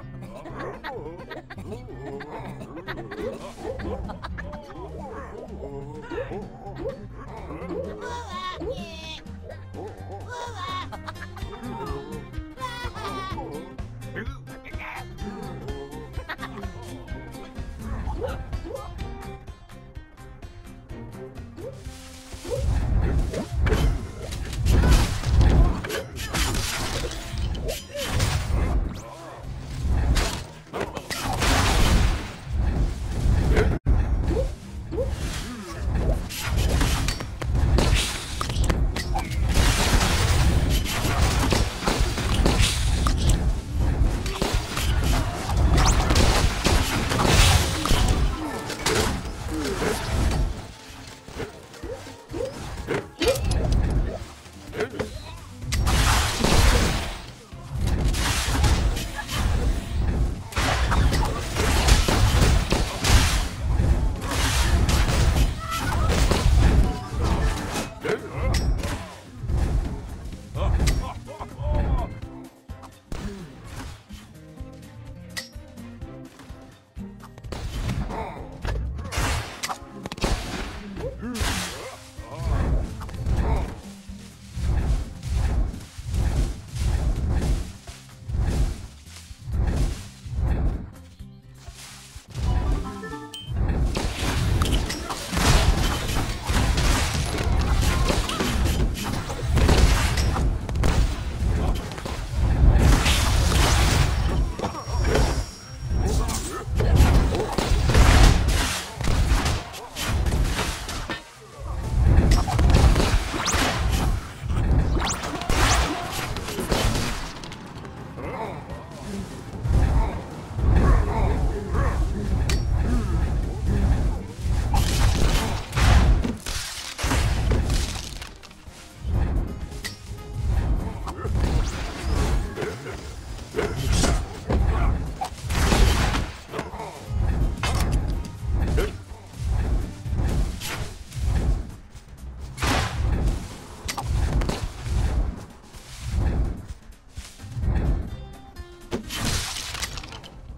Oh.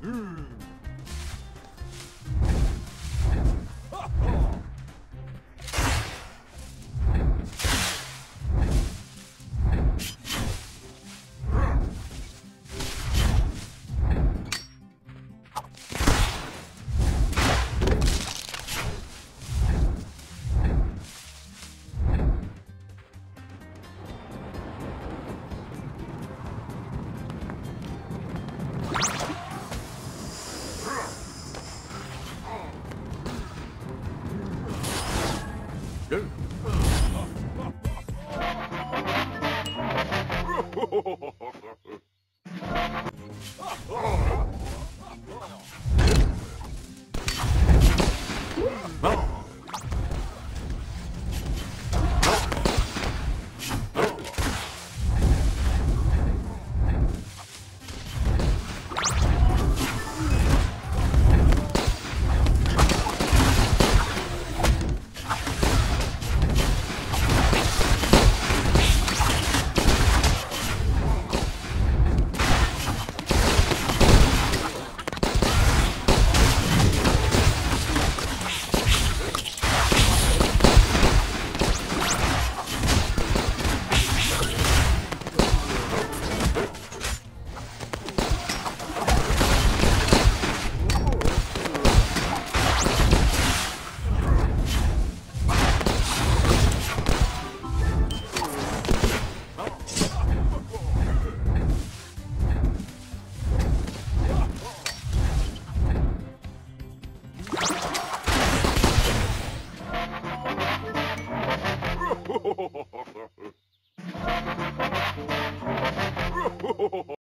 Mm. Huh?